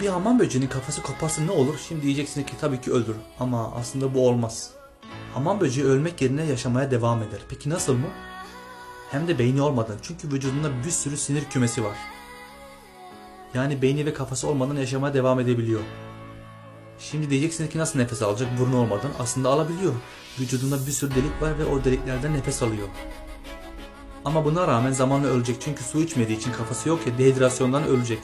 Bir hamam böceğinin kafası koparsa ne olur? Şimdi diyeceksiniz ki tabii ki öldür. Ama aslında bu olmaz. Hamam böceği ölmek yerine yaşamaya devam eder. Peki nasıl mı? Hem de beyni olmadan. Çünkü vücudunda bir sürü sinir kümesi var. Yani beyni ve kafası olmadan yaşamaya devam edebiliyor. Şimdi diyeceksiniz ki nasıl nefes alacak burnu olmadan? Aslında alabiliyor. Vücudunda bir sürü delik var ve o deliklerden nefes alıyor. Ama buna rağmen zamanla ölecek çünkü su içmediği için kafası yok ya dehidrasyondan ölecek.